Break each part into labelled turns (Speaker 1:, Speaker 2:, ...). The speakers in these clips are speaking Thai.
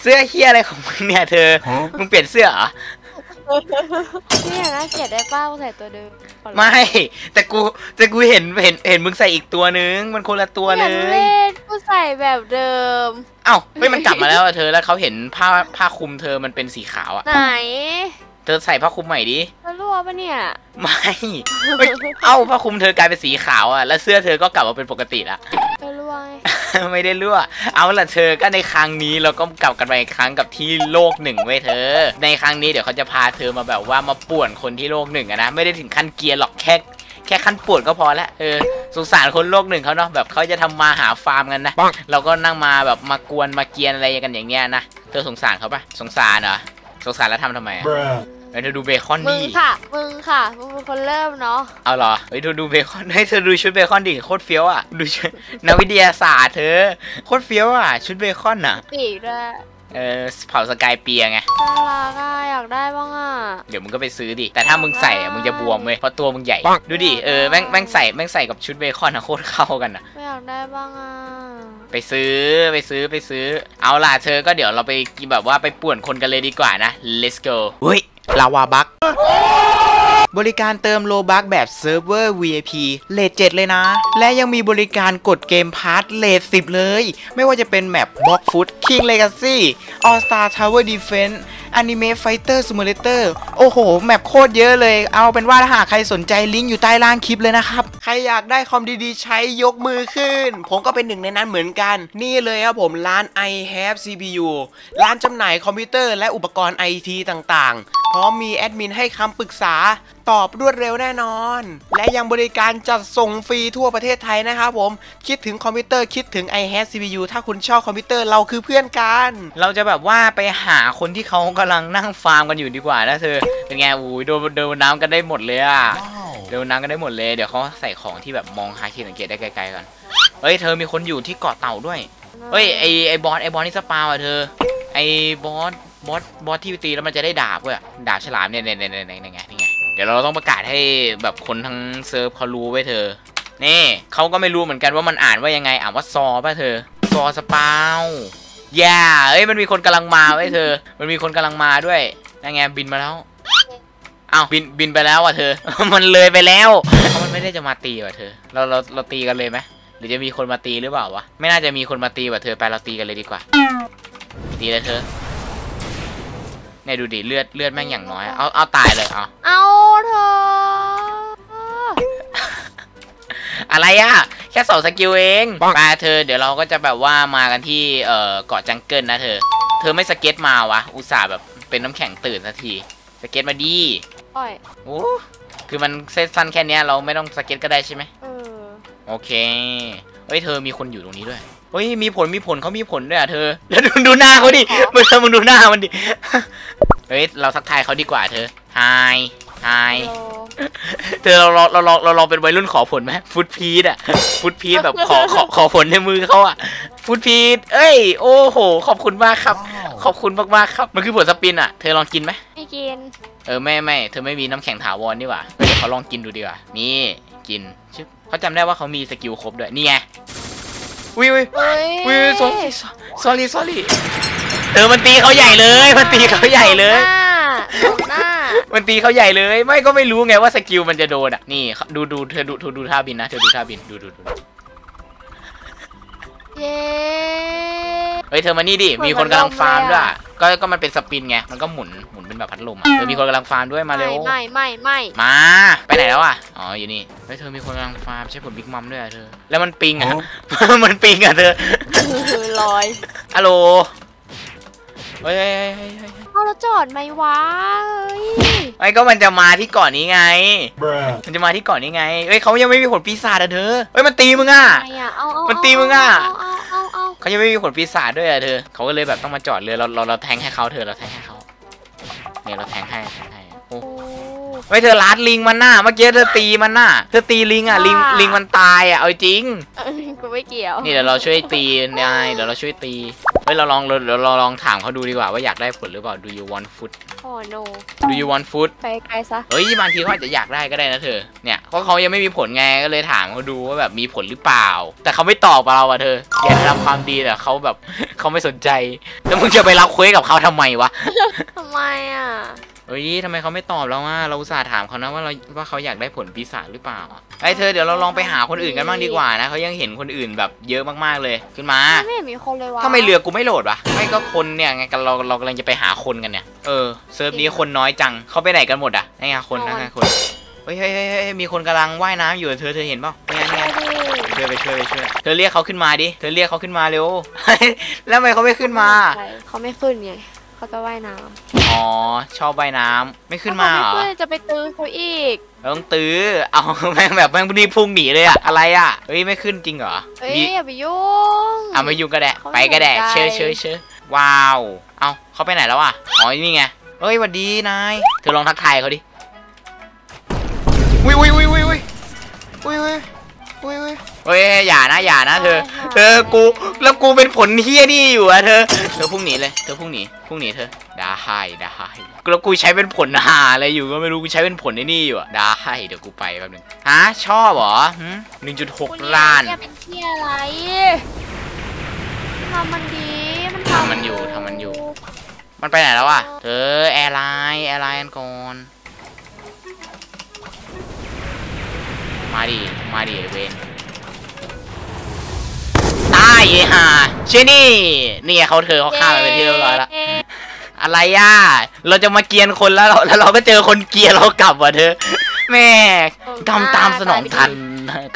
Speaker 1: เสื้อเฮียอะไรของมึงเนี่ยเธอ มึงเปลี่ยนเสื้อเหรอ
Speaker 2: เนี่ยน่าเกลียดได้ป้ากูใส่ตัวเดิมขอร้อง
Speaker 1: ไม่ แต่กูแต่กูเห็นเห็นเห็นมึงใส่อีกตัวนึง มันคนละตัวเล
Speaker 2: อยากเล่นกูใส่แบบเดิม
Speaker 1: เอ้าเฮ้ยมันกลับมาแล้วอะเธอแล้วเขาเห็นผ้าผ้าคลุมเธอมันเป็นสีขาวอะ
Speaker 2: ไหน
Speaker 1: เธอใส่ผ้าคลุมใหม่ดิ
Speaker 2: จะรั่วปะเนี่ย
Speaker 1: ไม่เฮ้ยเอ้าผ้าคลุมเธอกลายเป็นสีขาวอะแล้วเสื้อเธอก็กลับมาเป็นปกติละ
Speaker 2: จะรั่วไง
Speaker 1: ไม่ได้รั่ว เอาล่ะเธอก็ในครั้งนี้เราก็กลับกันไปอีกครั้งกับที่โลกหนึ่งเว้ยเธอ ในครั้งนี้เดี๋ยวเขาจะพาเธอมาแบบว่ามาป่วนคนที่โลกหนึ่งอะนะ ไม่ได้ถึงขั้นเกรียนหรอกแค่แค่ขั้นป่วนก็พอละเออสงสารคนโลกหนึ่งเขาเนาะแบบเขาจะทำมาหาฟาร์มกันนะเราก็นั่งมาแบบมากวนมาเกรียนอะไรกันอย่างเงี้ยนะเธอสงสารเขาปะสงสารเหรอสงสารแล้วทำทำไมอะ
Speaker 3: Bruh.
Speaker 1: เฮ้ยเธอดูเบคอน
Speaker 2: มึง
Speaker 1: ดิ
Speaker 2: ค่ะ มึงค่ะ มึงเป็นคนเริ่มเนาะ
Speaker 1: เอาเหรอเฮ้ยเธอดูเบคอนเฮ้ยเธอดูชุดเบคอนดิโคตรเฟี้ยวอะ ดูชุดนักวิทยาศาสตร์เธอโคตรเฟี้ยวอะ ชุดเบคอนอะ
Speaker 2: ปีกด้วย
Speaker 1: เออเผาสกายเปียไง
Speaker 2: น่ารักอะอยากได้บ้างอะ
Speaker 1: เดี๋ยวมึงก็ไปซื้อดิ แต่ถ้ามึงใส่อะมึงจะบวมเว้ย เพราะตัวมึงใหญ่ ดูดิ เออแม่งแม่งใส่แม่งใส่กับชุดเบคอนอะโคตรเข้ากันอะ
Speaker 2: ไม่อยากได้บ้างอะ
Speaker 1: ไปซื้อไปซื้อไปซื้อ เอาล่ะเธอก็เดี๋ยวเราไปกินแบบว่าไปป่วนคนกันเลยดีกว่านะ let's go เฮ้ย ลาวาบักบริการเติมโลบักแบบเซิร์ฟเวอร์ VIP เรท7เลยนะ และยังมีบริการกด game pass เรท10 เลย ไม่ว่าจะเป็นแมป Blox Fruits King Legacy All Star Tower Defense Anime Fighter Simulator โอ้โห แมปโคตรเยอะเลย เอาเป็นว่าถ้าหากใครสนใจลิงก์อยู่ใต้ล่างคลิปเลยนะครับ ใครอยากได้คอมดีๆ ช่วยยกมือขึ้น ผมก็เป็นหนึ่งในนั้นเหมือนกัน นี่เลยครับผมร้าน I have CPU ร้านจำหน่ายคอมพิวเตอร์และอุปกรณ์ IT ต่างๆพร้อมมีแอดมินให้คำปรึกษาตอบรวดเร็วแน่นอน และยังบริการจัดส่งฟรีทั่วประเทศไทยนะครับผม คิดถึงคอมพิวเตอร์คิดถึง i h a v e CPU ถ้าคุณชอบคอมพิวเตอร์เราคือเพื่อนกัน เราจะแบบว่าไปหาคนที่เขากำลังนั่งฟาร์มกันอยู่ดีกว่านะเธอ เป็นไงอู้ยโดนโดนน้ำกันได้หมดเลยอะโดนน้ำกันได้หมดเลย เดี๋ยวเขาใส่ของที่แบบมองหาที่สังเกตได้ไกลๆกันเฮ้ยเธอมีคนอยู่ที่เกาะเต่าด้วยเฮ้ยไอ้ไอ้บอสไอ้บอสนี่ spawn อะเธอไอ้บอส บอสบอสที่ตีแล้วมันจะได้ดาบเว้ยดาบฉลามเนี่ยเนี่ยเนี่ยเนี่ยเนี่ยไงนี่ไงเดี๋ยวเราต้องประกาศให้แบบคนทั้งเซิร์ฟเขารู้เว้ยเธอ นี่เขาก็ไม่รู้เหมือนกันว่ามันอ่านว่ายังไงอ่านว่า saw ป่ะเธอ saw spawn อย่าเอ้ยมันมีคนกำลังมาเว้ยเธอ มันมีคนกำลังมาด้วยนั่นไงบินมาแล้วอ้าวบินบินไปแล้วอะเธอ มันเลยไปแล้วเขามันไม่ได้จะมาตีว่ะเธอ เราเราเราตีกันเลยไหมหรือจะมีคนมาตีหรือเปล่าวะ ไม่น่าจะมีคนมาตีว่ะเธอ ไปเราตีกันเลยดีกว่า ตีเลยเธอ เนี่ยดูดิเลือดเลือดแม่งอย่างน้อยเอาเอาตายเลยเอา
Speaker 2: เอาเธอ
Speaker 1: อะไรอะแค่สองสกิลเองไปเธอ เดี๋ยวเราก็จะแบบว่ามากันที่เอ่อเกาะ jungle นะเธอ เธอไม่สเก็ตมาวะอุตส่าห์แบบเป็นน้ำแข็งตื่นสักทีสเก็ตมาดิ
Speaker 2: ปล่อย
Speaker 1: โอ้คือมันเซตสั้นแค่เนี้ยเราไม่ต้องสเก็ตก็ได้ใช่ไหม
Speaker 2: เออ
Speaker 1: โอเคเฮ้ยเธอมีคนอยู่ตรงนี้ด้วย เฮ้ยมีผลมีผลเขามีผลด้วยอะเธอ แล้วดูดูหน้าเขาดิมึงเธอมึงดูหน้ามันดิเฮ้ยเราทักทายเขาดีกว่าเธอ
Speaker 2: hi hello
Speaker 1: เธอเราลองเราลองเราลองเป็นวัยรุ่นขอผลไหม fruit please อะ fruit please แบบขอขอขอผลในมือเขาอะ fruit please เอ้ย โอ้โห ขอบคุณมากครับ ขอบคุณมากๆครับ มันคือผล spin อะเธอลองกินไหม
Speaker 2: ไม่กิน
Speaker 1: เออไม่ไม่เธอไม่มีน้ำแข็งถาวรนี่หว่าเฮ้ยเดี๋ยวเขาลองกินดูดีกว่านี่กินชึบเขาจำได้ว่าเขามีสกิลครบด้วยนี่ไง วิววิว
Speaker 2: เฮ้ย
Speaker 1: วิว sorry sorry sorry เธอมันตีเขาใหญ่เลย มันตีเขาใหญ่เลย
Speaker 2: หน้าหน้า
Speaker 1: มันตีเขาใหญ่เลย ไม่ก็ไม่รู้ไงว่าสกิลมันจะโดนอะ นี่ดูดูเธอดูเธอดูท่าบินนะเธอดูท่าบินดูดูดู
Speaker 2: เย้
Speaker 1: เฮ้ยเธอมานี่ดิ มีคนกำลังฟาร์มด้วยอะ ก็ก็มันเป็น spin ไง มันก็หมุนหมุนเป็นแบบพัดลมอะเธอมีคนกำลังฟาร์มด้วยมาเร็ว
Speaker 2: ไม่ไม่ไม่
Speaker 1: มา ไปไหนแล้วอะ อ๋ออยู่นี่เฮ้ยเธอมีคนกำลังฟาร์มใช้ผลบิ๊กมัมด้วยอะเธอ แล้วมันปิงอะ มันปิงอะเธอ
Speaker 2: ไม่ลอย
Speaker 1: ฮัลโหลเฮ้ยเฮ้ยเฮ้ยเฮ้ยเฮ้ย
Speaker 2: เอาแล้วจอดไหมวะเฮ้ย
Speaker 1: ไอ้ก็มันจะมาที่เกาะนี้ไง
Speaker 3: Bruh.
Speaker 1: มันจะมาที่เกาะนี้ไงเฮ้ยเขายังไม่มีผลปีศาจอะเธอเฮ้ยมันตีมึงอะ
Speaker 2: ไงอะเอาเอา
Speaker 1: มันตีมึงอะ
Speaker 2: เอาเอาเอาเอา
Speaker 1: เขายังไม่มีผลปีศาจด้วยอะเธอเขาก็เลยแบบต้องมาจอดเรือเราเราเราแทงให้เขาเธอเราแทงให้เขาเนี่ยเราแทงให้แทงให้โอ้
Speaker 2: โอ้
Speaker 1: ไม่เธอลาดลิงมันน่ะเมื่อกี้เธอตีมันน่ะเธอตีลิงอะลิง
Speaker 2: ว่า
Speaker 1: ลิงมันตายอะเอาจริง
Speaker 2: เอ้ยกูไม่เกี่ยว
Speaker 1: นี่เดี๋ยวเราช่วยตีนายเดี๋ยวเราช่วยตีเฮ้ยเราลองเราเราเราลองถามเขาดูดีกว่าว่าอยากได้ผลหรือเปล่า do you want food
Speaker 2: โอ้โน
Speaker 1: do you want food
Speaker 2: ไปไกลซะ
Speaker 1: เฮ้ยบางทีเขาอาจจะอยากได้ก็ได้นะเธอ เนี่ยเพราะเขายังไม่มีผลไงก็เลยถามเขาดูว่าแบบมีผลหรือเปล่า แต่เขาไม่ตอบเราอะเธอ อยากจะทำความดีแต่เขาแบบ เขาไม่สนใจ แล้วมึงจะไปรับ quest กับเขาทำไมวะ
Speaker 2: ทำไมอะ
Speaker 1: เฮ้ยทำไมเขาไม่ตอบเราว่าเราอุตส่าห์ถามเขานะว่าเราว่าเขาอยากได้ผลปีศาจหรือเปล่าอะไอ้เธอเดี๋ยวเราลองไปหาคนอื่นกันบ้างดีกว่านะเขายังเห็นคนอื่นแบบเยอะมากๆเลยขึ้นมา
Speaker 2: ไม่เห็นมีคนเลยวะ
Speaker 1: ทำไมเรือกูไม่โหลดวะไม่ก็คนเนี่ยไงกันเราเรากำลังจะไปหาคนกันเนี่ยเออเซิร์ฟนี้คนน้อยจังเขาไปไหนกันหมดอะนี่ไงคนนั่นไงคนเฮ้ยเฮ้ยเฮ้ยเฮ้ยมีคนกำลังว่ายน้ำอยู่เธอเธอเห็นเปล่าเนี่ย
Speaker 2: ไป
Speaker 1: เนี่ย
Speaker 2: ดิ
Speaker 1: เธอไปช่วยไปช่วยเธอเรียกเขาขึ้นมาดิ เธอเรียกเขาขึ้นมาเร็ว แล้วทำไมเขาไม่ขึ้นมา
Speaker 2: เขาไม่ขึ้นไง เขาจะว่ายน้ำ
Speaker 1: อ๋อ ชอบว่ายน้ำไม่ขึ้นมาเหรอ
Speaker 2: เพื่อนจะไปตื้อเขาอีก
Speaker 1: ต้องตื้อ เอาแม่งแบบแม่งรีบพุ่งหนีเลยอะอะไรอะเฮ้ยไม่ขึ้นจริงเหรอ
Speaker 2: เฮ้ยอย่าไปยุ่ง
Speaker 1: เอามายุ่งก็แด้ไปก็แด้เชื่เชื่เชื่ว้าว เอาเขาไปไหนแล้วอะอ๋อนี่ไงเฮ้ยสวัสดีนายเธอลองทักทายเขาดิวิววิววิววิววิววิววิว เฮ้ยอย่านะอย่านะเธอ เธอกูแล้วกูเป็นผลเฮี้ยนี่อยู่อะเธอ เธอพุ่งหนีเลยเธอพุ่งหนีพุ่งหนีเธอได้ได้แล้วกูใช้เป็นผลหาอะไรอยู่ก็ไม่รู้กูใช้เป็นผลไอ้นี่อยู่อะได้เดี๋ยวกูไปแป๊บนึงฮะชอบเหรอหนึ่งจุดหก
Speaker 2: คุณ
Speaker 1: ล้าน
Speaker 2: เนี่ยเป็นเที่ยอะไรทำมันดีมัน
Speaker 1: ทำมันอยู่ทำมันอยู่ มันไปไหนแล้วอะเธอแอร์ไลน์แอร์ไลน์กันก่อนมาดิมาดิเวน ตายไอ้ห่าเชนี่นี่ไงเขาเธอเขาฆ่ามันเป็นที่เรียบร้อยแล้วอะไรอะเราจะมาเกรียนคนแล้วเราแล้วเราก็เจอคนเกรียนเรากลับว่ะเธอ แม่กำตามสนองทัน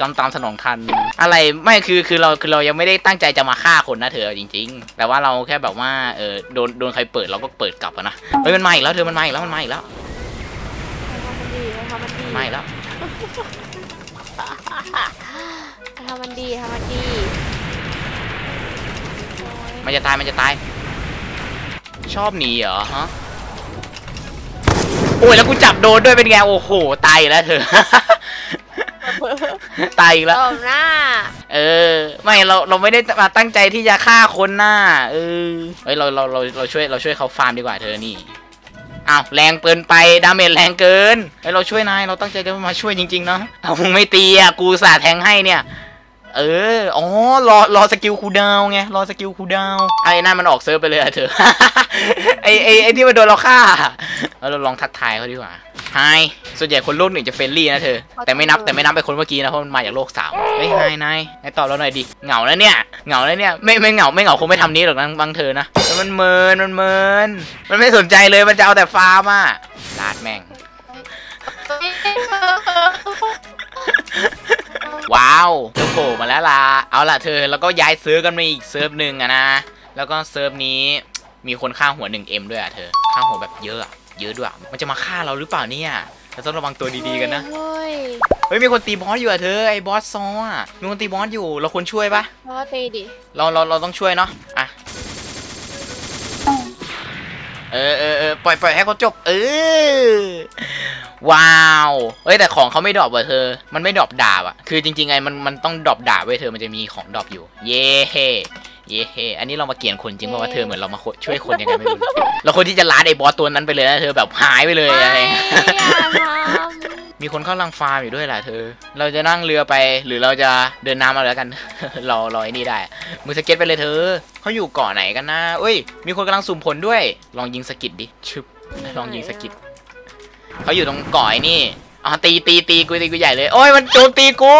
Speaker 1: กำตามสนองทัน อะไรไม่คือคือเราคือเรายังไม่ได้ตั้งใจจะมาฆ่าคนนะเธอจริง ๆ แต่ว่าเราแค่แบบว่าเออโดนโดนใครเปิดเราก็เปิดกลับอะนะเฮ้ยมันมาอีกแล้วเธอมันมาอีกแล้วมันมาอีกแล้ว
Speaker 2: ทำมันดีทำมันดี
Speaker 1: มาอีกแล้ว
Speaker 2: ทำมันดีทำมันดี
Speaker 1: มันจะตายมันจะตาย ชอบหนีเหรอฮะโอ้ยแล้วกูจับโดนด้วยเป็นไงโอ้โหตายอีกแล้วเธอ ตายอีกแล้ว
Speaker 2: ตบหน้า
Speaker 1: เออ ไม่เราเราไม่ได้มาตั้งใจที่จะฆ่าคนน่ะเออเฮ้ยเราเราเราเราช่วยเราช่วยเขาฟาร์มดีกว่าเธอนี่อ้าวแรงเกินไป damage แรงเกินเฮ้ยเราช่วยนายเราตั้งใจจะมาช่วยจริงๆเนาะเอามึงไม่ตีอะกูสาแทงให้เนี่ย เออ อ๋อ รอ รอ skill cooldown ไง รอ skill cooldown ไอ้นั่นมันออกเซิร์ฟไปเลยอะเธอ ไอไอไอที่มันโดนเราฆ่าเราลองทักทายเขาดีกว่า hi ส่วนใหญ่คนโลกหนึ่งจะ friendly นะเธอ แต่ไม่นับแต่ไม่นับไปคนเมื่อกี้นะเพราะมันมาจากโลกสามเฮ้ย hi นายนายตอบเราหน่อยดิ เหงาแล้วเนี่ย เหงาแล้วเนี่ย ไม่ไม่เหงาไม่เหงาคงไม่ทำนี้หรอกนะบางเธอนะ มันเมินมันเมิน มันไม่สนใจเลยมันจะเอาแต่ฟาร์มอะลาดแม่ง ว้าวเธอโผล่มาแล้วล่ะ เอาล่ะเธอแล้วก็ย้ายเซิร์ฟกันมาอีกเซิร์ฟหนึ่งอะนะ แล้วก็เซิร์ฟนี้มีคนฆ่าหัว 1M ด้วยอะเธอฆ่าหัวแบบเยอะอะเยอะด้วยอะมันจะมาฆ่าเราหรือเปล่าเนี่ยเราต้องระวังตัวดีๆกันนะ
Speaker 2: เฮ้ย
Speaker 1: เฮ้ยมีคนตีบอสอยู่อะเธอไอ้บอสซออะมีคนตีบอสอยู่เราควรช่วยปะ
Speaker 2: แล้วก็ตีดิ
Speaker 1: เราเราเราต้องช่วยเนาะ อะ เออเออเออปล่อยปล่อยให้เขาจบ เออ ว้าวเอ้ยแต่ของเขาไม่ drop ว่ะเธอ มันไม่ drop ดาบอะคือจริงๆไงมันมันต้อง drop ดาบเว้ยเธอ มันจะมีของ drop อยู่ เย้เฮ้เย้เฮ้อันนี้เรามาเกรียนคนจริงป่าวะเธอเหมือนเรามาช่วยคนยังไงไม่รู้เราคนที่จะล่าไอ้บอสตัวนั้นไปเลยนะเธอแบบหายไปเลยอะไร
Speaker 2: ไมี
Speaker 1: คนเขากำลังฟาร์มอยู่ด้วยแหละเธอ เราจะนั่งเรือไป หรือเราจะเดินน้ำมาแล้วกันเราเราไอ้นี่ได้ มือสเก็ตไปเลยเธอเขาอยู่เกาะไหนกันนะเอ้ย มีคนกำลังสุ่มผลด้วย ลองยิง skill ดิ ชึบ ลองยิง skill เขาอยู่ตรงเกาะไอ้นี่อ๋อตีตีตีกูตีกูใหญ่เลย โอ้ยมันโจมตีกู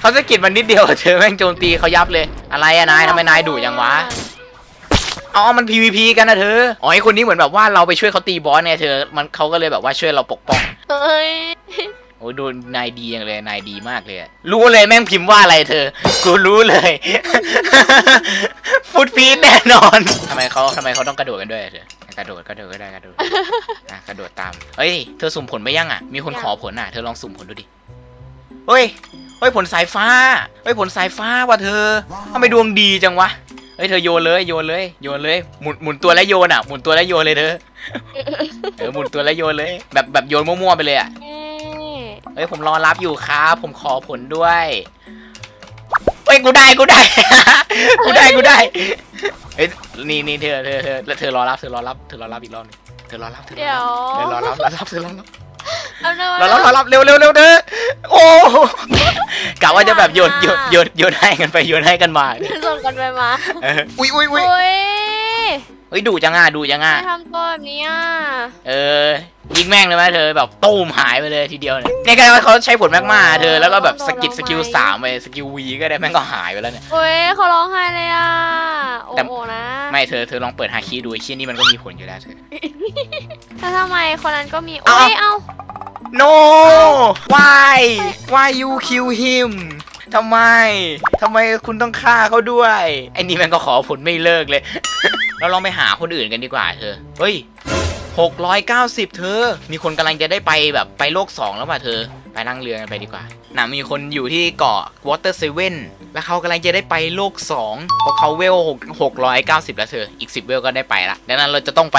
Speaker 1: เขาสะกิดมันนิดเดียวเธอแม่งโจมตีเขายับเลย อะไรอะนายทำไมนายดุอย่างวะ อ๋อ มัน PVP กันนะเธอ อ๋อไอคนนี้เหมือนแบบว่าเราไปช่วยเขาตีบอสเนี่ยเธอ มันเขาก็เลยแบบว่าช่วยเราปกป้อง
Speaker 2: เฮ้ย
Speaker 1: โอ้ยดูนายดีอย่างเลย นายดีมากเลยอะรู้เลยแม่งพิมพ์ว่าอะไรเธอ กูรู้เลย ฟุตฟีดแน่นอนทำไมเขาทำไมเขาต้องกระโดดกันด้วยอะเธอกระโดดกระโดดก็ได้กระโดดอะกระโดดตามเฮ้ย เธอสุ่มผลไปยังอะ มีคนขอผลอะ เธอลองสุ่มผลดูดิเฮ้ย เฮ้ยผลสายฟ้า เฮ้ยผลสายฟ้าว่ะเธอทำไมดวงดีจังวะ เฮ้ยเธอโยนเลยโยนเลยโยนเลยหมุนหมุนตัวแล้วโยนอะหมุนตัวแล้วโยนเลยเธอเออหมุนตัวแล้วโยนเลย แบบแบบโยนมั่วๆไปเลยอะ
Speaker 2: เอ๊ะ
Speaker 1: เฮ้ยผมรอรับอยู่ครับผมขอผลด้วยเฮ้ยกูได้กูได้ กูได้กูได้เฮ้ยนี่นี่เธอเธอเธอแล้วเธอรอรับเธอรอรับเธอรอรับอีกรอบหนึงเธอรอรับเธอรอ
Speaker 2: เดี๋ย
Speaker 1: รับ
Speaker 2: ว
Speaker 1: เธอรอรับรอรับเธอรอรับ
Speaker 2: เอาหน่อย
Speaker 1: เรารับเรารับเร็วเร็วเร็วเด้อโอ้กะว่าจะแบบโยนโยนโยนโยนให้กันไปโยนให้กันมา
Speaker 2: ส่งกันไปมา
Speaker 1: เอออุ้ยอุ้ยอุ้ย
Speaker 2: โอ้ย
Speaker 1: เฮ้ยดูจังอะดูจังอะ
Speaker 2: ไม่ทำตัวแบบนี้อะ
Speaker 1: เออยิงแม่งเลยไหมเธอแบบตูมหายไปเลยทีเดียวเนี่ยเนี่ยก็เขาใช้ผลแมกมาเธอแล้วก็แบบ skill skill สามไป skill V ก็ได้แม่งก็หายไปแล้วเนี่ย
Speaker 2: โอ้ยเขาร้องไห้เลยอะโอ้
Speaker 1: แต่
Speaker 2: โหนะ
Speaker 1: ไม่เธอเธอลองเปิดฮาคิดูไอ้เชี่ยนี่มันก็มีผลอยู่แล้วเธอ
Speaker 2: แล้วทำไมคนนั้นก็มี
Speaker 1: เอา
Speaker 2: โอ้ยเอา
Speaker 1: no why why you kill him ทำไมทำไมคุณต้องฆ่าเขาด้วยไอ้นี่มันก็ขอผลไม่เลิกเลย เราลองไปหาคนอื่นกันดีกว่าเธอ เฮ้ย690 เธอ มีคนกำลังจะได้ไปแบบไปโลก 2 แล้วป่ะเธอ ไปนั่งเรือกันไปดีกว่า น่ะมีคนอยู่ที่เกาะ Water Seven แล้วเขากำลังจะได้ไปโลก2เพราะเขาเวล6 690 แล้วเธอ อีก 10 เวลก็ได้ไปละดังนั้นเราจะต้องไป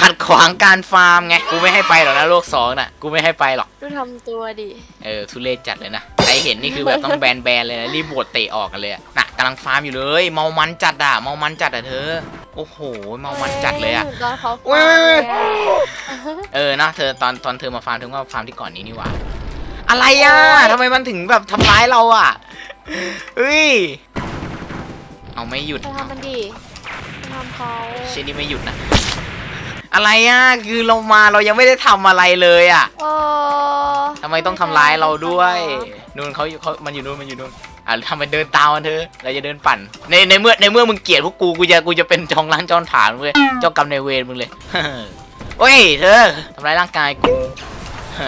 Speaker 1: ขัดขวางการฟาร์มไง กูไม่ให้ไปหรอกนะโลก2น่ะ กูไม่ให้ไปหรอก
Speaker 2: ดูทำตัวดิ
Speaker 1: เออ ทุเรศจัดเลยนะ ใครเห็นนี่คือแบบต้องแบนแบนๆเลยนะ รีบโหวตเตะออกกันเลยอะน่ะกำลังฟาร์มอยู่เลย เมามันจัดอะ เมามันจัดอะเธอ โอ้โห เมามันจัดเลยอะ
Speaker 2: ตอนเขา
Speaker 1: อุ๊
Speaker 2: ฟั
Speaker 1: ย
Speaker 2: งเลยอะ
Speaker 1: เออนะเธอตอนตอนเธอมาฟาร์มเธอก็มาฟาร์มที่ก่อนนี้นี่หว่า อะไรอะทำไมมันถึงแบบทำร้ายเราอะเฮ้ยเอาไม่หยุด
Speaker 2: จะทำมันดิจะทำเขา
Speaker 1: เชนนี่ไม่หยุดนะ อะไรอะคือเรามาเรายังไม่ได้ทำอะไรเลยอะ
Speaker 2: โอ้
Speaker 1: ทำไมต้องทำร้ายเราด้วยนู่นเขาอยู่เขามันอยู่นู่นมันอยู่นู่นอะทำไมเดินตามมันเธอเราจะเดินปั่นในในเมื่อในเมื่อมึงเกลียดพวกกูกูจะกูจะเป็นจองล้างจองผลานมึงเลยเจ้ากรรมในายเวรมึงเลยเฮ้ยเธอทำร้ายร่างกายกู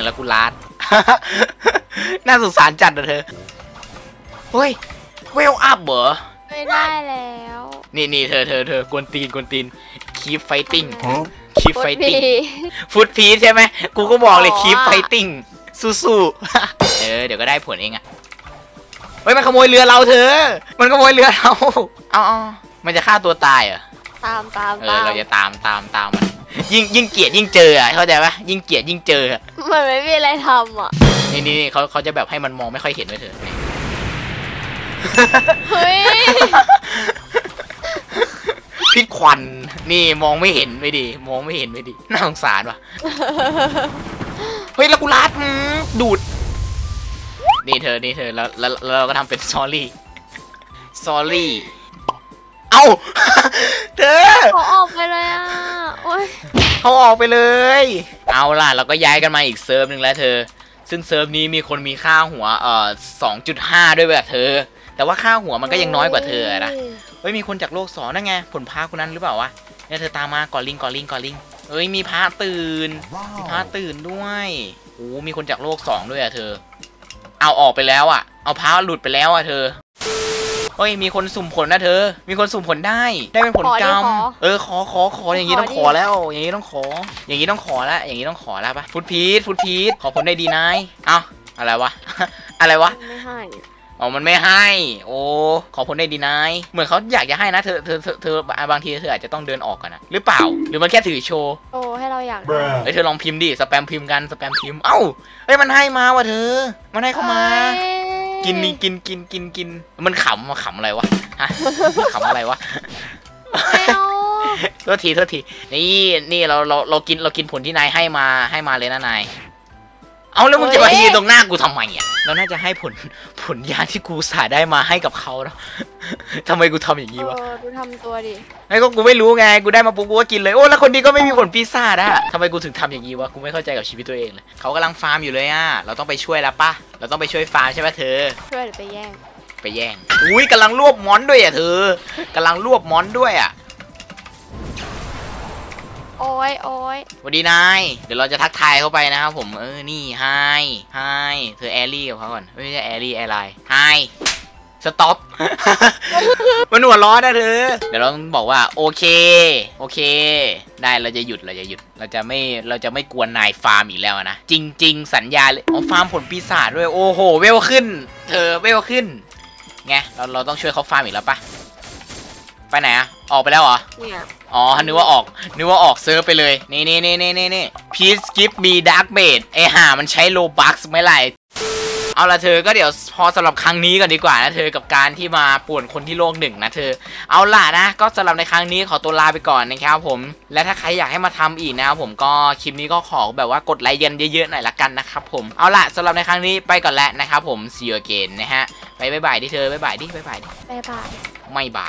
Speaker 1: แล้วกูลาด น่าสงสารจัดนะเธอ เฮ้ย เวลอัพเหรอ
Speaker 2: ไม่ได้แล้ว
Speaker 1: นี่นี่เธอเธอเธอกวนตีนกวนตีนคีฟไฟติ้งคีฟ
Speaker 2: พูด
Speaker 1: ไฟ
Speaker 2: ผิ
Speaker 1: ติ้ง
Speaker 2: ด
Speaker 1: ฟุตพีชใช่ไหมกูก็บอกเลย
Speaker 2: อ๋อ
Speaker 1: คีฟไฟติ้งสู้ๆเออเดี๋ยวก็ได้ผลเองอะเฮ้ยมันขโมยเรือเราเธอ มันขโมยเรือเราเอาเอามันจะฆ่าตัวตายเหรอ
Speaker 2: ตามตาม
Speaker 1: เอ
Speaker 2: ตา
Speaker 1: อ
Speaker 2: ม
Speaker 1: เราจะตามตามตามมัน ยิ่งยิ่งเกลียดยิ่งเจออะเข้าใจปะยิ่งเกลียดยิ่งเจออะ
Speaker 2: มันไม่มีอะไรทำอะ
Speaker 1: นี่นี่นี่เขาเขาจะแบบให้มันมองไม่ค่อยเห็นไว้เถอะนี่
Speaker 2: เฮ้ย
Speaker 1: พิษควันนี่มองไม่เห็นไม่ดี มองไม่เห็นไม่ดีน่าสงสารว่ะเฮ้ยแล้วกูรัดอืมดูด นี่เธอนี่เธอแล้วแล้วแล้วเราก็ทำเป็นซอรี่ซอรี่เอ้าเธอ
Speaker 2: เขาออกไปเลยอะโอ้ ย
Speaker 1: เขาออกไปเลย เอาล่ะ เราก็ย้ายกันมาอีกเซิร์ฟหนึ่งแล้วเธอ ซึ่งเซิร์ฟนี้มีคนมีค่าหัวเอ่อ2.5ด้วยแบบเธอ แต่ว่าค่าหัวมันก็ยังน้อยกว่าเธอนะเฮ้ยมีคนจากโลกสองนั่นไงผลพาคนนั้นหรือเปล่าวะเนี่ยเธอตามมากอลิงกอลิงกอลิงเอ้ยมีพระตื่นมีพระตื่นด้วยโอ้มีคนจากโลกสองด้วยอะเธอ เอาออกไปแล้วอะเอาพระหลุดไปแล้วอะเธอ เฮ้ยมีคนสุ่มผลนะเธอ มีคนสุ่มผลได้ ได้เป็นผลกรรม
Speaker 2: ขอดิขอ
Speaker 1: เออขอขอขออย่างนี้
Speaker 2: ขอ
Speaker 1: ต้อง
Speaker 2: ดิ
Speaker 1: ขอแล้ว อย่างนี้ต้องขอ อย่างนี้ต้องขอแล้วอย่างนี้ต้องขอแล้วปะฟุตพีทฟุตพีทขอผลได้ดีนายเอาอะไรวะ อะไรวะ
Speaker 2: ไม่ให้
Speaker 1: อ๋อ มันไม่ให้ โอ้ ขอผลได้ดีนาย เหมือนเขาอยากจะให้นะ เธอ เธอ เธอเธอบางทีเธออาจจะต้องเดินออกกันนะ หรือเปล่า หรือมันแค่ถือโชว์
Speaker 2: โอ้ ให้เราอยากได้
Speaker 1: เฮ้ยเธอลองพิมพ์ดิ สแปมพิมพ์กัน สแปมพิมพ์ เอ้า เฮ้ย มันให้มาว่ะเธอ มันให้เข้ามา
Speaker 2: เอ้ย
Speaker 1: กินนี่กินกินกินกิน มันขำมาขำอะไรวะฮะมันขำอะไรวะ
Speaker 2: ไม่เอา
Speaker 1: โทษทีโทษที นี่นี่เราเราเรากินเรากินผลที่นายให้มาให้มาเลยนะนาย เอาแล้วมึงจะมายืนตรงหน้ากูทำไมอะ เราน่าจะให้ผลผลยาที่กูสาได้มาให้กับเขาเนาะทำไมกูทำอย่างนี้วะ
Speaker 2: เออดูทำตัวดิ
Speaker 1: ไอ้ก็กูไม่รู้ไง กูได้มาปุ๊บกูก็กินเลย โอ้แล้วคนนี้ก็ไม่มีผลปีศาจอะทำไมกูถึงทำอย่างนี้วะ กูไม่เข้าใจกับชีวิตตัวเองเลย เขากำลังฟาร์มอยู่เลยอะเราต้องไปช่วยแล้วปะเราต้องไปช่วยฟาร์มใช่ปะเธอ
Speaker 2: ช่วยหรือไปแย่ง
Speaker 1: ไปแย่ง อุ้ยกำลังรวบมอนด้วยอะเธอกำลังรวบมอนด้วยอะ
Speaker 2: โอ้ยโอ้ย
Speaker 1: สวัสดีนาย เดี๋ยวเราจะทักทายเข้าไปนะครับผม เออ นี่ hi hi เธอ ally กับเขาก่อนเอ้ยไม่ใช่ ally alliance hi stop มันหัวร้อนนะเธอ เดี๋ยวเราต้องบอกว่าโอเค โอเค ได้เราจะหยุดเราจะหยุด เราจะไม่เราจะไม่กวนนายฟาร์มอีกแล้วนะ จริง ๆ สัญญาเลยอ๋อฟาร์มผลปีศาจด้วย โอ้โห เวลขึ้น เธอเวลขึ้น ไง เราเราต้องช่วยเขาฟาร์มอีกแล้วปะ ไปไหนอะออกไปแล้วเหรอ
Speaker 2: เนี่ย
Speaker 1: อ๋อ นึกว่าออก นึกว่าออกเซิร์ฟไปเลย นี่นี่นี่นี่นี่นี่ please give me Dark Blade ไอห่ามันใช้ Robux ไม่ไร เอาละเธอก็เดี๋ยวพอสำหรับครั้งนี้ก่อนดีกว่านะเธอกับการที่มาป่วนคนที่โลกหนึ่งนะเธอ เอาล่ะนะ ก็สำหรับในครั้งนี้ขอตัวลาไปก่อนนะครับผม และถ้าใครอยากให้มาทำอีกนะครับผมก็คลิปนี้ก็ขอแบบว่ากดไลค์เย็นเยอะๆหน่อยละกันนะครับผม เอาล่ะสำหรับในครั้งนี้ไปก่อนแล้วนะครับผม see you again นะฮะ ไปบ๊ายบายดิเธอบ๊ายบายดิบ๊ายบายดิ
Speaker 2: บ๊ายบาย
Speaker 1: ไม่บาย